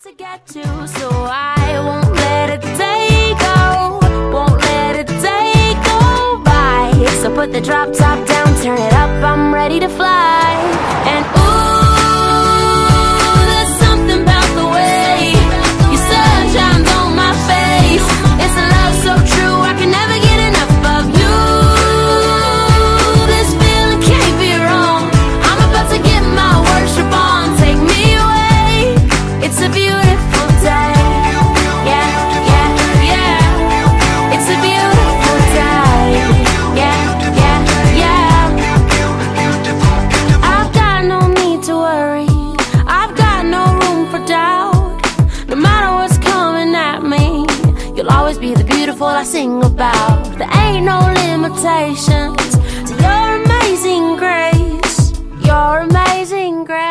to get to, so I won't let a day go. Won't let a day go by. So put the drop top down, turn it up, beautiful I sing about. There ain't no limitations to your amazing grace, your amazing grace.